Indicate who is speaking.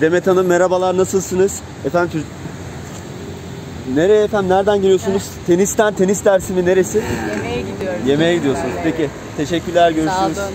Speaker 1: Demet Hanım merhabalar nasılsınız? Efendim çocuk... Nereye efendim? Nereden geliyorsunuz? Tenisten, tenis dersi mi neresi?
Speaker 2: Yemeğe gidiyoruz.
Speaker 1: Yemeğe gidiyorsunuz. Peki. Teşekkürler. Görüşürüz.
Speaker 2: Sağ olun.